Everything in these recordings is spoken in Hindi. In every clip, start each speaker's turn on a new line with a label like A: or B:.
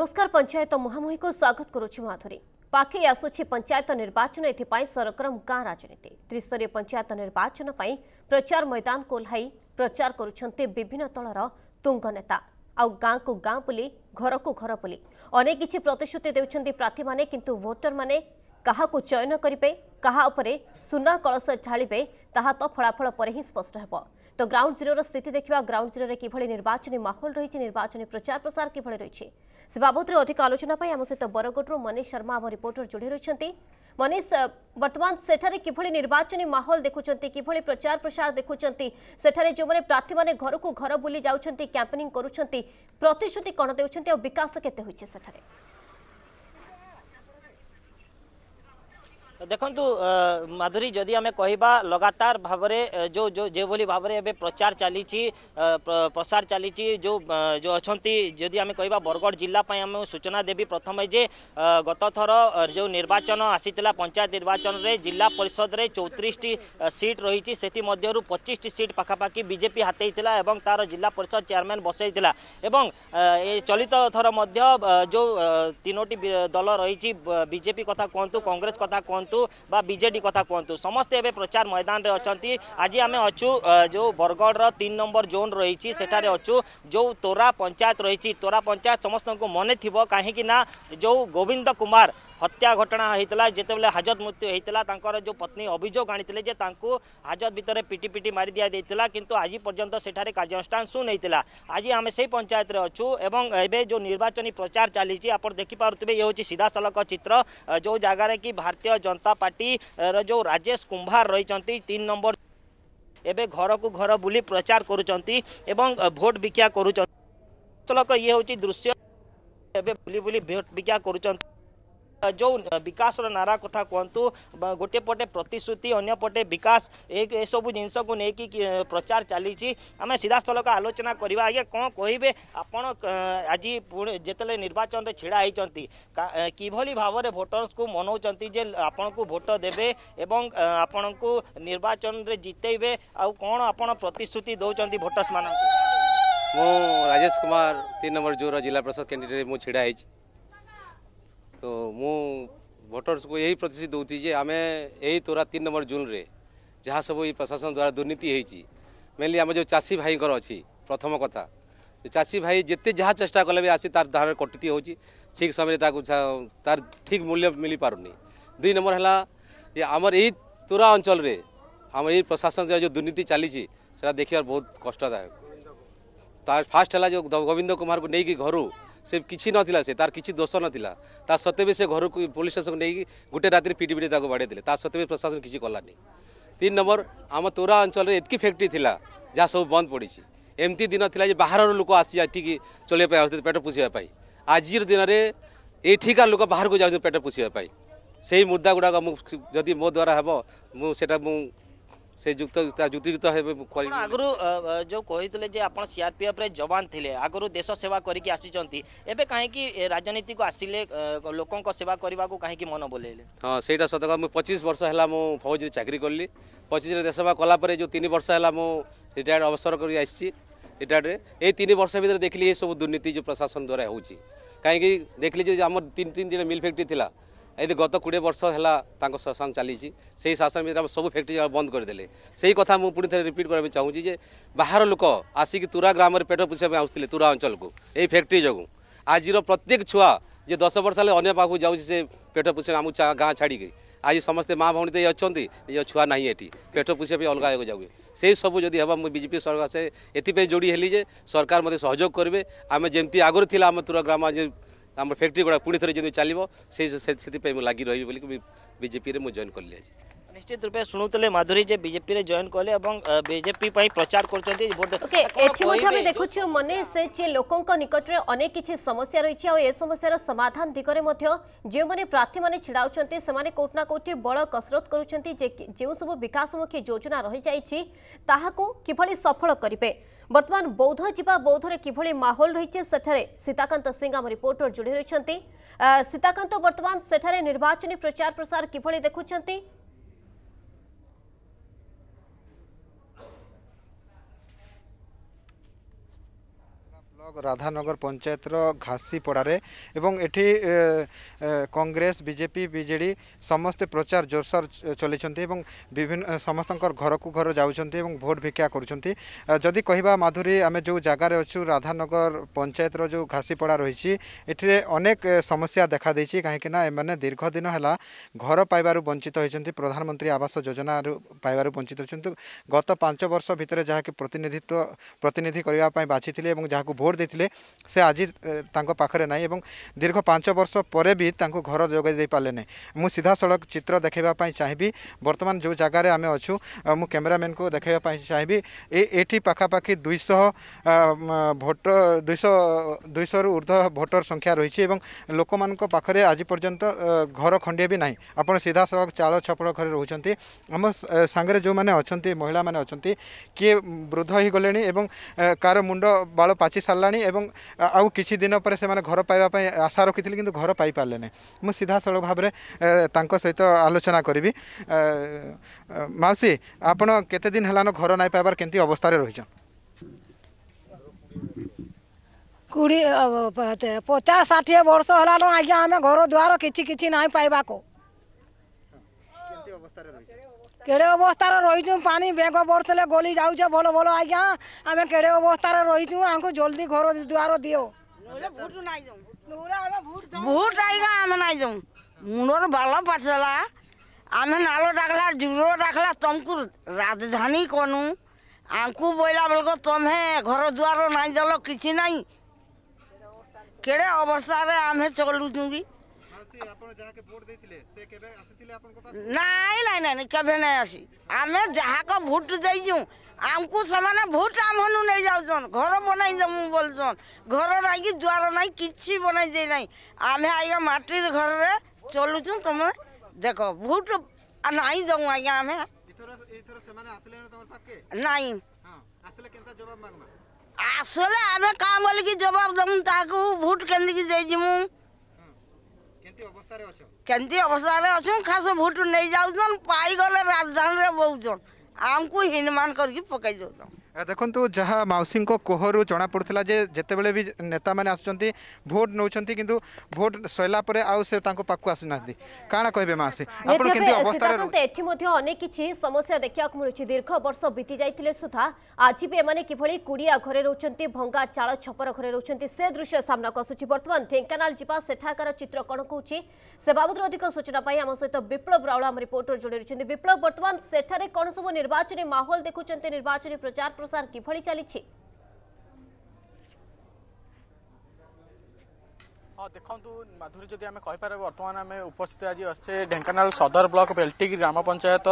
A: ନମସ୍କାର ପଞ୍ଚାୟତ ମୁହାଁମୁହିଁକୁ ସ୍ୱାଗତ କରୁଛି ମାଧୁରୀ ପାଖେଇ ଆସୁଛି ପଞ୍ଚାୟତ ନିର୍ବାଚନ ଏଥିପାଇଁ ସରଗରମ ଗାଁ ରାଜନୀତି ତ୍ରିସ୍ତରୀୟ ପଞ୍ଚାୟତ ନିର୍ବାଚନ ପାଇଁ ପ୍ରଚାର ମଇଦାନକୁ ଓହ୍ଲାଇ ପ୍ରଚାର କରୁଛନ୍ତି ବିଭିନ୍ନ ଦଳର ତୁଙ୍ଗ ନେତା ଆଉ ଗାଁକୁ ଗାଁ ବୁଲି ଘରକୁ ଘର ବୁଲି ଅନେକ କିଛି ପ୍ରତିଶ୍ରୁତି ଦେଉଛନ୍ତି ପ୍ରାର୍ଥୀମାନେ କିନ୍ତୁ ଭୋଟରମାନେ କାହାକୁ ଚୟନ କରିବେ କାହା ଉପରେ ସୁନା କଳସ ଢାଳିବେ ତାହା ତ ଫଳାଫଳ ପରେ ହିଁ ସ୍ପଷ୍ଟ ହେବ তো গ্রাউন্ড জিরোর স্থিতি দেখা গ্রাউন্ড জিরোরে কীভাবে নির্বাচনী মাহল রয়েছে নির্বাচনী প্রচার প্রসার কীভাবে রয়েছে সে বাবদরে অধিক আলোচনা পাই আমার সহ বরগড়ু মনীষ শর্মা আমার রিপোর্টর যোড়ি রয়েছেন মনীষ বর্তমান সেঠারে কীভাবে নির্বাচনী মাহল দেখুছেন কীভাবে প্রচার প্রসার দেখুছেন সেঠারে যে প্রার্থী মানে ঘরকু ঘর বুলি যাচ্ছেন ক্যাম্পেনিং করুছেন প্রতিশ্রুতি কোণ দেছেন আর বিকাশ কেতে হয়েছে
B: সেঠারে দেখন্তু মাধুরী, যদি আমি কহবা লগাতার ভাবে যেভাবে ভাবে এবে প্রচার চালিছি প্রসার চালিছি যে অনেক যদি আমি কহবা বরগড় জেলা পাই আমি সূচনা দেবি প্রথমে যে গত থর যে নির্বাচন আসিলা পঞ্চায়েত নির্বাচনের জেলা পরিষদরে চৌত্রিশটি সিট রয়েছে সেমধ্য পঁচিশটি সিট পাখাপাখি বিজেপি হাতেই এবং তার জেলা পরিষদ চেয়ারম্যান বসাই এবং চলিত থর মধ্য যে তিনোটি দল রয়েছে বিজেপি কথা কুহতু কংগ্রেস কথা কুহতু କୁହନ୍ତୁ କଂଗ୍ରେସ କଥା କୁହନ୍ତୁ କୁହନ୍ତୁ ବା ବିଜେଡି କଥା କୁହନ୍ତୁ। ସମସ୍ତେ ଏବେ ପ୍ରଚାର ମଇଦାନରେ ଅଛନ୍ତି। ଆଜି ଆମେ ଅଛୁ ଯେଉଁ ବରଗଡ଼ର ତିନି ନମ୍ବର ଜୋନ୍ ରହିଛି ସେଠାରେ ଅଛୁ। ଯେଉଁ ତୋରା ପଞ୍ଚାୟତ ରହିଛି ତୋରା ପଞ୍ଚାୟତ ସମସ୍ତଙ୍କୁ ମନେ ଥିବ କାହିଁକି ନା ଯେଉଁ ଗୋବିନ୍ଦ କୁମାର हत्या घटना होता जिते हाजत मृत्यु होता जो पत्नी अभोग आनी हाजत भितर पिटी पिटी मारी दि जाता किंतु आज पर्यटन सेठे कार्यानुषान सुनता आज आम से पंचायत अच्छा एवं एवं जो निर्वाचन प्रचार चली देखिपे ये हूँ सीधा सलख चित्र जो जगार कि भारतीय जनता पार्टी जो राजेश कुंभार रही तीन नंबर एवं घर को घर बुली प्रचार करुँच भोट बिक्या करुँच ये हूँ दृश्य बुले बुले भोट भिक्षा करुँच ଯେଉଁ ବିକାଶର ନାରା କଥା କୁହନ୍ତୁ ଗୋଟିଏ ପଟେ ପ୍ରତିଶ୍ରୁତି ଅନ୍ୟପଟେ ବିକାଶ ଏସବୁ ଜିନିଷକୁ ନେଇକି ପ୍ରଚାର ଚାଲିଛି। ଆମେ ସିଧାସଳଖ ଆଲୋଚନା କରିବା। ଆଜ୍ଞା କ'ଣ କହିବେ? ଆପଣ ଆଜି ପୁଣି ଯେତେବେଳେ ନିର୍ବାଚନରେ ଛିଡ଼ା ହେଇଛନ୍ତି କିଭଳି ଭାବରେ ଭୋଟର୍ସକୁ ମନାଉଛନ୍ତି ଯେ ଆପଣଙ୍କୁ ଭୋଟ ଦେବେ ଏବଂ ଆପଣଙ୍କୁ ନିର୍ବାଚନରେ ଜିତେଇବେ ଆଉ କ'ଣ ଆପଣ ପ୍ରତିଶ୍ରୁତି ଦେଉଛନ୍ତି ଭୋଟର୍ସମାନଙ୍କୁ
C: ମୁଁ ରାଜେଶ କୁମାର ତିନି ନମ୍ବର ଜୋର ଜିଲ୍ଲା ପରିଷଦ କ୍ୟାଣ୍ଡିଡେଟ୍ ମୁଁ ଛିଡ଼ା ହେଇଛି। ତ ମୁଁ ଭୋଟର୍ସକୁ ଏହି ପ୍ରତିଶ୍ରୁତି ଦେଉଛି ଯେ ଆମେ ଏହି ତୋରା ତିନି ନମ୍ବର ଜୁନ୍ରେ ଯାହା ସବୁ ଏଇ ପ୍ରଶାସନ ଦ୍ୱାରା ଦୁର୍ନୀତି ହେଇଛି ମେନଲି ଆମ ଯେଉଁ ଚାଷୀ ଭାଇଙ୍କର ଅଛି ପ୍ରଥମ କଥା ଚାଷୀ ଭାଇ ଯେତେ ଯାହା ଚେଷ୍ଟା କଲେ ବି ଆସି ତାର ଧାରରେ କଟିତି ହେଉଛି ଠିକ୍ ସମୟରେ ତାକୁ ତାର ଠିକ୍ ମୂଲ୍ୟ ମିଳିପାରୁନି ଦୁଇ ନମ୍ବର ହେଲା ଯେ ଆମର ଏଇ ତୋରା ଅଞ୍ଚଳରେ ଆମର ଏଇ ପ୍ରଶାସନ ଯେଉଁ ଦୁର୍ନୀତି ଚାଲିଛି ସେଟା ଦେଖିବାର ବହୁତ କଷ୍ଟଦାୟକ ତାର ଫାଷ୍ଟ ହେଲା ଯେଉଁ ଗୋବିନ୍ଦ କୁମାରକୁ ନେଇକି ଘରୁ ସେ କିଛି ନଥିଲା ସେ ତାର କିଛି ଦୋଷ ନଥିଲା ତା ସତ୍ତ୍ୱେ ବି ସେ ଘରକୁ ପୋଲିସ ଷ୍ଟେସନକୁ ନେଇକି ଗୋଟେ ରାତିରେ ପିଟି ପିଟି ତାକୁ ବାଡ଼େଇ ଦେଲେ ତା ସତ୍ତ୍ୱେ ବି ପ୍ରଶାସନ କିଛି କଲାନି ତିନି ନମ୍ବର ଆମ ତୋରା ଅଞ୍ଚଳରେ ଏତିକି ଫ୍ୟାକ୍ଟ୍ରି ଥିଲା ଯାହା ସବୁ ବନ୍ଦ ପଡ଼ିଛି ଏମିତି ଦିନ ଥିଲା ଯେ ବାହାରର ଲୋକ ଆସି ଏଠିକି ଚଳିବା ପାଇଁ ଆସୁଥିଲେ ପେଟ ପୋଷିବା ପାଇଁ ଆଜିର ଦିନରେ ଏଠିକାର ଲୋକ ବାହାରକୁ ଯାଉଛନ୍ତି ପେଟ ପୋଷିବା ପାଇଁ ସେଇ ମୁଦ୍ଦା ଗୁଡ଼ାକ ମୁଁ ଯଦି ମୋ ଦ୍ୱାରା ହେବ ମୁଁ ସେଇଟା ମୁଁ ସେ ଯୁକ୍ତ ଯୁକ୍ତିଯୁକ୍ତ ହେବେ
B: ଆଗରୁ ଯେଉଁ କହିଥିଲେ ଯେ ଆପଣ ସିଆର୍ପିଏଫ୍ରେ ଯବାନ ଥିଲେ ଆଗରୁ ଦେଶ ସେବା କରିକି ଆସିଛନ୍ତି ଏବେ କାହିଁକି ରାଜନୀତିକୁ ଆସିଲେ ଲୋକଙ୍କ ସେବା କରିବାକୁ କାହିଁକି ମନ ବୋଲେଇଲେ?
C: ହଁ ସେଇଟା ସତ କଥା। ମୁଁ ପଚିଶ ବର୍ଷ ହେଲା ମୁଁ ଫୌଜରେ ଚାକିରି କଲି। ପଚିଶରେ ଦେଶ ସେବା କଲା ପରେ ଯେଉଁ ତିନି ବର୍ଷ ହେଲା ମୁଁ ରିଟାୟାର୍ଡ ଅବସର କରି ଆସିଛି ରିଟାୟାର୍ଡରେ ଏଇ ତିନି ବର୍ଷ ଭିତରେ ଦେଖିଲି ଏସବୁ ଦୁର୍ନୀତି ଯେଉଁ ପ୍ରଶାସନ ଦ୍ୱାରା ହେଉଛି। କାହିଁକି? ଦେଖିଲି ଯେ ଆମର ତିନି ତିନି ଜଣ ମିଲ୍ ଫ୍ୟାକ୍ଟ୍ରି ଥିଲା। এই গত কোড়িয়ে বর্ষ হল তাঁর শাসন চালিয়েছি সেই শাসন ভিতরে সব ফ্যাক্টরি বন্ধ করেদেলে সেই কথা মু পুঁ থে রিপিট করা চাহুছি যে বাহার লোক আসিক তুরা গ্রামের পেট পোষা আসুলে তুরা অঞ্চলক এই ফ্যাক্টরি যোগু আজির প্রত্যেক ছুয়া যে দশ বর্ষ হলে অন্য পাখু যাচ্ছে সে পেট পুষে আমি গাঁ ছাড়িকি আজ সমস্ত মা ভৌণী দিয়ে অনেক নিজ ছুয়া না এটি পেট পোষা অলগা জায়গা যাবে সেই সব যদি হব বিজেপি সরকার সে এপাই যোড়ি হলি যে সরকার মধ্যে সহযোগ করবে আমি যেমন আগর লা আমার তুরা গ্রাম ଆମର ଫ୍ୟାକ୍ଟ୍ରି ଗୁଡ଼ା ପୁଣି ଥରେ ଯେମିତି ଚାଲିବ ସେଇ ସେଥିପାଇଁ ମୁଁ ଲାଗି ରହିବି ବୋଲି ବିଜେପିରେ ମୁଁ
B: ଜଏନ୍ କଲି ଆଜି। ନିଶ୍ଚିତ ରୂପେ ଶୁଣୁଥିଲେ ମାଧୁରୀ ଯେ ବିଜେପିରେ ଜଏନ୍ କଲେ ଏବଂ ବିଜେପି ପାଇଁ ପ୍ରଚାର
A: କରୁଛନ୍ତି ଏଠି ମଧ୍ୟ ଆମେ ଦେଖୁଛୁ ମନେ ସେ ଯେ ଲୋକଙ୍କ ନିକଟରେ ଅନେକ କିଛି ସମସ୍ୟା ରହିଛି ଆଉ ଏ ସମସ୍ୟାର ସମାଧାନ ଦିଗରେ ମଧ୍ୟ ଯେଉଁମାନେ ପ୍ରାର୍ଥୀମାନେ ଛିଡ଼ାଉଛନ୍ତି ସେମାନେ କୋଉଠି ନା କୋଉଠି ବଳ କସରତ କରୁଛନ୍ତି ଯେ ଯେଉଁ ସବୁ ବିକାଶମୁଖୀ ଯୋଜନା ରହିଯାଇଛି ତାହାକୁ କିଭଳି ସଫଳ କରିବେ? ବର୍ତ୍ତମାନ ବୌଦ୍ଧ ଯିବା ବୌଦ୍ଧରେ କିଭଳି ମାହୋଲ ରହିଛି ସେଠାରେ ସୀତାକାନ୍ତ ସିଂ ଆମ ରିପୋର୍ଟର ଯୋଡ଼ି ରହିଛନ୍ତି। ସୀତାକାନ୍ତ ବର୍ତ୍ତମାନ ସେଠାରେ ନିର୍ବାଚନୀ ପ୍ରଚାର ପ୍ରସାର କିଭଳି ଦେଖୁଛନ୍ତି? ব্লক রাধানগর পঞ্চায়েতর
D: ঘাসিপড়ার এবং এটি কংগ্রেস, বিজেপি, বিজেডি সমস্ত প্রচার জোরসর চলেছেন এবং বিভিন্ন সমস্ত ঘরকু ঘর যাচ্ছেন এবং ভোট ভিক্ষা করছেন যদি কহবা মাধুরী আমি যে জায়গায় অছু রাধানগর পঞ্চায়েতর যে ঘাসিপড়া রয়েছে এটি অনেক সমস্যা দেখা দিয়েছে কিনা এমনি দীর্ঘদিন হল ঘর পাইবার বঞ্চিত হয়েছেন প্রধানমন্ত্রী আবাস যোজনা পাইবার বঞ্চিত হয়েছেন গত পাঁচ বর্ষ ভিতরে যা প্রতিনিধিত্ব প্রতিনিধি করা বাছি এবং যা ভোট ଯାହାକି ପ୍ରତିନିଧିତ୍ୱ ପ୍ରତିନିଧି କରିବା ପାଇଁ ବାଛିଥିଲେ ଏବଂ ଯାହାକୁ ଭୋଟ ଦେଇଥିଲେ ସେ ଆଜି ଏ, ତାଙ୍କ ପାଖରେ ନାହିଁ ଏବଂ ଦୀର୍ଘ ପାଞ୍ଚ ବର୍ଷ ପରେ ବି ତାଙ୍କୁ ଘର ଯୋଗାଇ ଦେଇପାରିଲେ ନାହିଁ ମୁଁ ସିଧାସଳଖ ଚିତ୍ର ଦେଖାଇବା ପାଇଁ ଚାହିଁବି। ବର୍ତ୍ତମାନ ଯେଉଁ ଜାଗାରେ ଆମେ ଅଛୁ ଅ, ମୁଁ କ୍ୟାମେରାମ୍ୟାନ୍କୁ ଦେଖାଇବା ପାଇଁ ଚାହିଁବି। ଏ ଏଠି ପାଖାପାଖି ଦୁଇଶହ ଭୋଟର ଦୁଇଶହ ଦୁଇଶହରୁ ଉର୍ଦ୍ଧ୍ୱ ଭୋଟର ସଂଖ୍ୟା ରହିଛି ଏବଂ ଲୋକମାନଙ୍କ ପାଖରେ ଆଜି ପର୍ଯ୍ୟନ୍ତ ଅ, ଘର ଖଣ୍ଡିଏ ବି ନାହିଁ। ଆପଣ ସିଧାସଳଖ ଚାଳ ଛପର ଘରେ ରହୁଛନ୍ତି। ଆମ ସ- ଏ, ସାଙ୍ଗରେ ଯେଉଁମାନେ ଅଛନ୍ତି ମହିଳାମାନେ ଅଛନ୍ତି କିଏ ବୃଦ୍ଧ ହୋଇଗଲେଣି ଏବଂ ଏ, କାହାର ମୁଣ୍ଡ ବାଳ ପାଚି ସାରିଲାଣି ଏବଂ ଆ- ଆଉ କିଛି ଦିନ ପରେ ସେମାନେ ଘର ପାଇବା ପାଇଁ ଆଶା ରଖିଥିଲେ କିନ୍ତୁ ଘର ପାଇପାରିଲେ ନାହିଁ ମୁଁ ସିଧାସଳଖ ଭାବରେ ଏ, ତାଙ୍କ ସହିତ ଆଲୋଚନା କରିବି। ଏ, ଏ, ମାଉସୀ ଆପଣ କେତେ ଦିନ ହେଲାନ ଘର ନାଇଁ ପାଇବାର କେମିତି ଅବସ୍ଥାରେ ରହିଛନ୍
E: କୋଡ଼ିଏ ପଚାଶ ଷାଠିଏ ବର୍ଷ ହେଲାନ ଆଜ୍ଞା ଆମେ ଘର ଦୁଆର କିଛି କିଛି ନାହିଁ ପାଇବାକୁ। কেড়ে অবস্থার রয়েছু পানি বেগ বড়লে গলি যাওছে ভালো ভালো আজ্ঞা আমি
F: কেড়ে অবস্থার রয়েছু আমাকে জলদি ঘর দুয়ার দিও ভোট আজ্ঞা আমি নাই যাও মুন্ডর ভালো পাঠলা আমি নাল ডাকলা জুড়ো ডাকলা তমকু রাজধানী কনু আঙ্কু বইলা বেল তোমে ঘর দুয়ার নাই
D: দেল কিছু নাই কেড়ে অবস্থার আমি চলুছু কি
F: ନାଇଁ ନାଇଁ ନାଇଁ କେବେ ନାଇଁ ଆସି ଆମେ ଯାହାକ ଭୋଟ୍ ଦେଇଛୁ ଆମକୁ ସେମାନେ ଭୋଟ୍ ଆମନୁ ନେଇ ଯାଉଛନ୍ ଘର ବନାଇ ଦେମୁ ବୋଲୁଛନ୍ ଘର ନାଇଁକି ଦ୍ୱାର ନାଇଁ କିଛି ବନାଇ ଦେଇ ନାଇଁ ଆମେ ଆଜ୍ଞା ମାଟି ଘରରେ ଚଲୁଛୁ ତମେ ଦେଖ ଭୋଟ୍ ନାଇଁ ଦେଉ ଆଜ୍ଞା ଆମେ ନାଇଁ
D: ଆସିଲେ
F: ଆମେ କାଁ ବୋଲିକି ଜବାବ ଦେମୁ ତାହାକୁ ଭୋଟ୍ କେନ୍ତିକି ଦେଇଯିମୁ
D: କେମିତି ଅବସ୍ଥାରେ ଅଛ
F: କେମିତି ଅବସ୍ଥାରେ ଅଛୁ ଖାସ ଭୋଟ ନେଇ ଯାଉଛନ୍ ପାଇଗଲେ ରାଜଧାନୀରେ ବହୁଛନ୍। ଆମକୁ ହିନମାନ କରିକି ପକାଇ ଦଉଛନ୍।
D: ଏ ଦେଖନ୍ତୁ ଯାହା ମାଉସୀଙ୍କ କୋହରୁ ଜଣାପଡ଼ୁଥିଲା ଯେ ଯେତେବେଳେ ବି ନେତାମାନେ ଆସୁଛନ୍ତି ଭୋଟ ନେଉଛନ୍ତି କିନ୍ତୁ ଭୋଟ ସରିଲା ପରେ ଆଉ ସେ ତାଙ୍କ ପାଖକୁ ଆସୁନାହାନ୍ତି। କାଣା କହିବେ ମାଉସୀ? ଆପଣ
A: ନିହାତି
D: କେମିତି
A: ଭାବେ
D: ଅବସ୍ଥାରେ
A: ସୀତାକାନ୍ତ ଏଠି ମଧ୍ୟ ଅନେକ କିଛି ସମସ୍ୟା ଦେଖିବାକୁ ମିଳୁଛି। ଦୀର୍ଘ ବର୍ଷ ବିତି ଯାଇଥିଲେ ସୁଦ୍ଧା ଆଜି ବି ଏମାନେ କିଭଳି କୁଡ଼ିଆ ଘରେ ରହୁଛନ୍ତି ଭଙ୍ଗା ଚାଳ ଛପର ଘରେ ରହୁଛନ୍ତି ସେ ଦୃଶ୍ୟ ସାମ୍ନାକୁ ଆସୁଛି। ବର୍ତ୍ତମାନ ଢେଙ୍କାନାଳ ଯିବା ସେଠାକାର ଚିତ୍ର କ'ଣ କହୁଛି? ସେ ବାବଦରେ ଅଧିକ ସୂଚନା ପାଇଁ ଆମ ସହିତ ବିପ୍ଳବ ରାଉଳ ଆମ ରିପୋର୍ଟର ଯୋଡ଼ି ରହିଛନ୍ତି ବିପ୍ଳବ ବର୍ତ୍ତମାନ ସେଠାରେ କ'ଣ ସବୁ ନିର୍ବାଚନୀ ମାହୋଲ ଦେଖୁଛନ୍ତି ନିର୍ବାଚନୀ ପ୍ରଚାର প্রসার কীভাবে
G: চালছে? ଦେଖନ୍ତୁ ମାଧୁରୀ ଯଦି ଆମେ କହିପାରିବା ବର୍ତ୍ତମାନ ଆମେ ଉପସ୍ଥିତ ଆଜି ଆସିଛେ ଢେଙ୍କାନାଳ ସଦର ବ୍ଲକ ବେଲଟିକି ଗ୍ରାମ ପଞ୍ଚାୟତ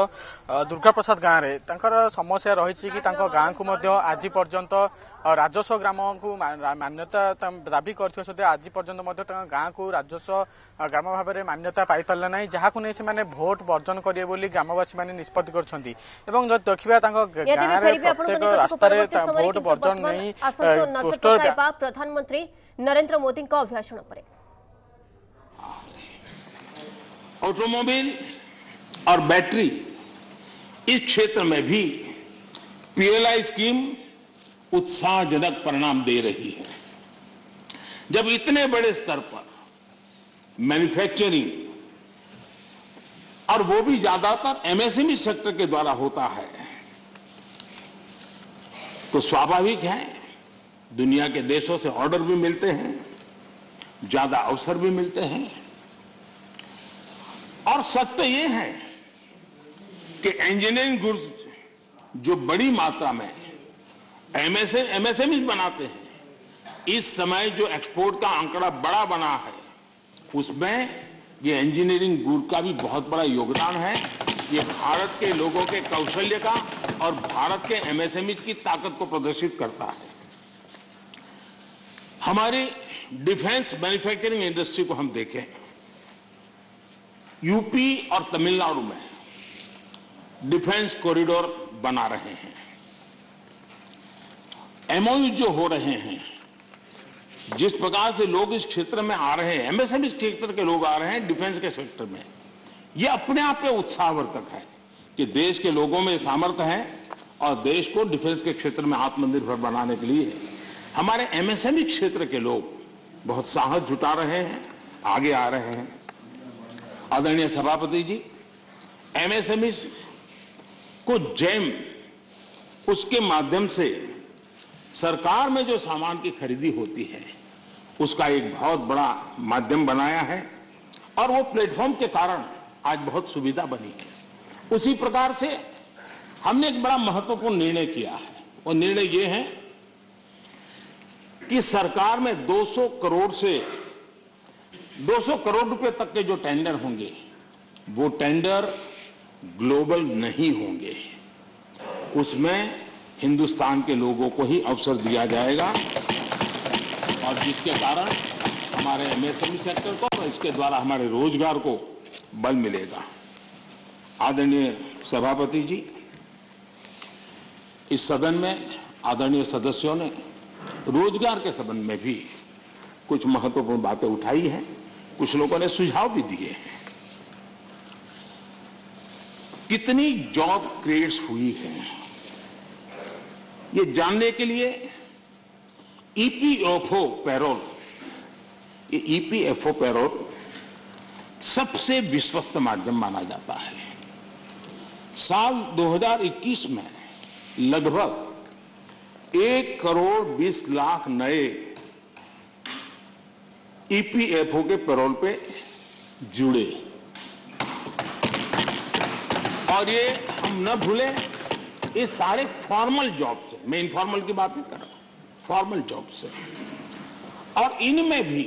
G: ଦୁର୍ଗାପ୍ରସାଦ ଗାଁରେ। ତାଙ୍କର ସମସ୍ୟା ରହିଛି କି ତାଙ୍କ ଗାଁକୁ ମଧ୍ୟ ଆଜି ପର୍ଯ୍ୟନ୍ତ ରାଜସ୍ୱ ଗ୍ରାମକୁ ମାନ୍ୟତା ଦାବି କରିଥିବା ସତ୍ତ୍ୱେ ଆଜି ପର୍ଯ୍ୟନ୍ତ ମଧ୍ୟ ତାଙ୍କ ଗାଁକୁ ରାଜସ୍ୱ ଗ୍ରାମ ଭାବରେ ମାନ୍ୟତା ପାଇପାରିଲା ନାହିଁ ଯାହାକୁ ନେଇ ସେମାନେ ଭୋଟ ବର୍ଜନ କରିବେ ବୋଲି ଗ୍ରାମବାସୀମାନେ ନିଷ୍ପତ୍ତି କରିଛନ୍ତି। ଏବଂ ଯଦି ଦେଖିବା ତାଙ୍କ ଗାଁରେ ପ୍ରତ୍ୟେକ ରାସ୍ତାରେ ଭୋଟ ବର୍ଜନ ନେଇ ପୋଷ୍ଟର
A: ପ୍ରଧାନମନ୍ତ୍ରୀ नरेंद्र मोदी अभिभाषण पर।
H: ऑटोमोबाइल और बैटरी इस क्षेत्र में भी पीएलआई स्कीम उत्साहजनक परिणाम दे रही है। जब इतने बड़े स्तर पर मैन्युफैक्चरिंग और वो भी ज़्यादातर एमएसएमई सेक्टर के द्वारा होता है तो स्वाभाविक है दुनिया के देशों से ऑर्डर भी मिलते हैं, ज़्यादा अवसर भी मिलते हैं। और सत्य ये है कि इंजीनियरिंग गुड्स जो बड़ी मात्रा में एमएसए एमएसएमई बनाते हैं, इस समय जो एक्सपोर्ट का आंकड़ा बड़ा बना है, उसमें ये इंजीनियरिंग गुड का भी बहुत बड़ा योगदान है। ये भारत के लोगों के कौशल्य का और भारत के एमएसएमई की ताकत को प्रदर्शित करता है। हमारी डिफेंस मैन्युफैक्चरिंग इंडस्ट्री को हम देखें। यूपी और तमिलनाडु में डिफेंस कॉरिडोर बना रहे हैं। एमओयू जो हो रहे हैं, जिस प्रकार से लोग इस क्षेत्र में आ रहे हैं एमएसएमई क्षेत्र के लोग आ रहे हैं डिफेंस के सेक्टर में, ये अपने आप में उत्साहवर्धक है कि देश के लोगों में सामर्थ्य है और देश को डिफेंस के क्षेत्र में आत्मनिर्भर बनाने के लिए हमारे एमएसएमई क्षेत्र के लोग बहुत साहस जुटा रहे हैं, आगे आ रहे हैं। आदरणीय सभापति जी एमएसएमई को जैम उसके माध्यम से सरकार में जो सामान की खरीदी होती है, उसका एक बहुत बड़ा माध्यम बनाया है और वो प्लेटफॉर्म के कारण आज बहुत सुविधा बनी है। उसी प्रकार से हमने एक बड़ा महत्वपूर्ण निर्णय किया है। और निर्णय ये है कि सरकार में 200 करोड़ से 200 करोड़ रुपए तक के जो टेंडर होंगे, वो टेंडर ग्लोबल नहीं होंगे। उसमें हिंदुस्तान के लोगों को ही अवसर दिया जाएगा और जिसके कारण हमारे एमएसएमई सेक्टर को और इसके द्वारा हमारे रोज़गार को बल मिलेगा। आदरणीय सभापति जी, इस सदन में आदरणीय सदस्यों ने रोज़गार के संबंध में भी कुछ महत्वपूर्ण बातें उठाई हैं। कुछ लोगों ने सुझाव भी दिए हैं। कितनी जॉब क्रिएट्स हुई है? ये जानने के लिए ईपीएफओ पैरोल ये ईपीएफओ पैरोल सबसे विश्वस्त माध्यम माना जाता है। साल 2021 में लगभग एक करोड़ बीस लाख नए ईपीएफओ के पैरोल पे जुड़े। और ये हम न भूले, ये सारे फॉर्मल जॉब से मैं इनफॉर्मल की बात नहीं कर रहा फॉर्मल जॉब से और इनमें भी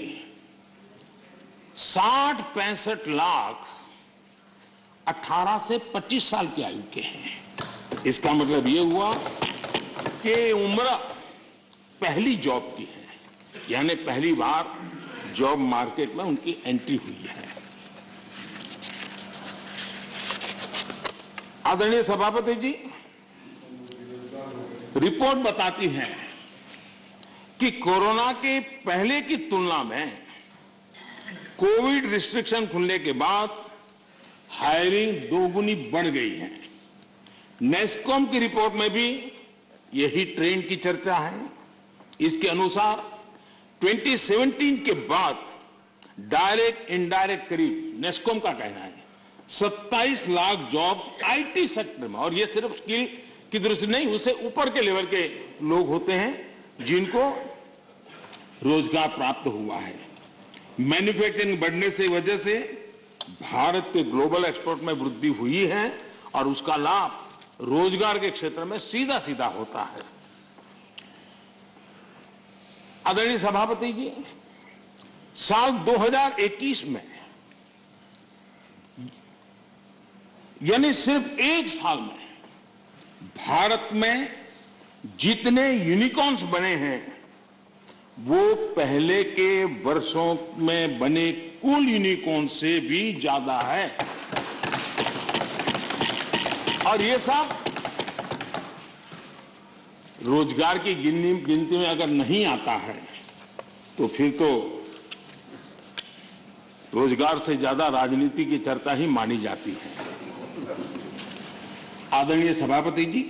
H: साठ पैंसठ लाख 18 से 25 साल की आयु के हैं। इसका मतलब ये हुआ कि उम्र पहली जॉब की है। यानी पहली बार जॉब मार्केट में उनकी एंट्री हुई है। आदरणीय सभापति जी रिपोर्ट बताती है कि कोरोना के पहले की तुलना में कोविड रिस्ट्रिक्शन खुलने के बाद हायरिंग दोगुनी बढ़ गई है। नेस्कॉम की रिपोर्ट में भी यही ट्रेंड की चर्चा है। इसके अनुसार 2017 के बाद डायरेक्ट, इनडायरेक्ट करीब नेस्कॉम का कहना है। 27 लाख जॉब्स आईटी सेक्टर में, और ये सिर्फ़ स्किल की दृष्टि नहीं उससे ऊपर के लेवल के लोग होते हैं जिनको रोज़गार प्राप्त हुआ है। मैन्युफैक्चरिंग बढ़ने से वजह से भारत के ग्लोबल एक्सपोर्ट में वृद्धि हुई है, और उसका लाभ रोज़गार के क्षेत्र में सीधा सीधा होता है। आदरणीय सभापति जी, साल 2021 में, यानी सिर्फ़ एक साल में, भारत में जितने यूनिकॉर्न्स बने हैं, वो पहले के वर्षों में बने कुल यूनिकॉर्न से भी ज़्यादा है। और ये सब रोज़गार की गिनती गिनती में अगर नहीं आता है तो फिर तो रोज़गार से ज़्यादा राजनीति की चर्चा ही मानी जाती है। आदरणीय सभापति जी,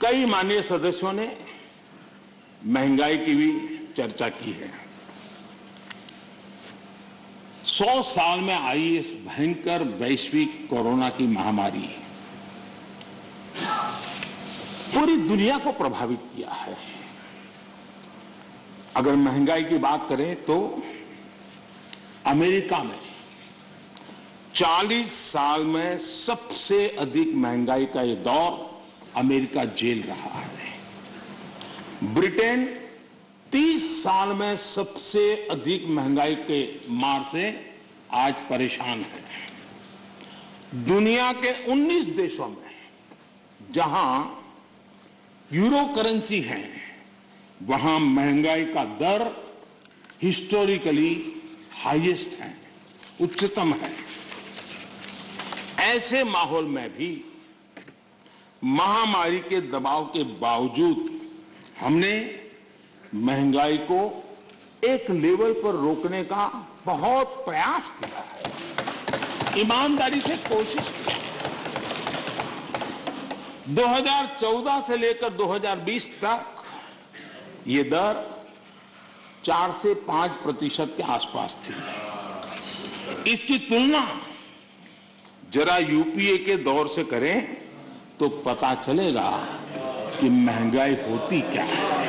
H: कई माननीय सदस्यों ने महँगाई की भी चर्चा की है। सौ साल में आई इस भयंकर वैश्विक कोरोना की महामारी। पूरी दुनिया को प्रभावित किया है। अगर महँगाई की बात करें तो अमेरिका में 40 साल में सबसे अधिक महँगाई का यह दौर अमेरिका झेल रहा है। ब्रिटेन 30 साल में सबसे अधिक महँगाई के मार से आज परेशान है। दुनिया के 19 देशों में, जहाँ यूरो करेंसी है, वहाँ महँगाई का दर हिस्टोरिकली हाईएस्ट है, उच्चतम है। ऐसे माहौल में भी महामारी के दबाव के बावजूद हमने महँगाई को एक लेवल पर रोकने का बहुत प्रयास किया है। ईमानदारी से कोशिश की 2014 से लेकर 2020 तक ये दर चार से पाँच प्रतिशत के आसपास थी। इसकी तुलना जरा यूपीए के दौर से करें तो पता चलेगा कि महँगाई होती क्या है।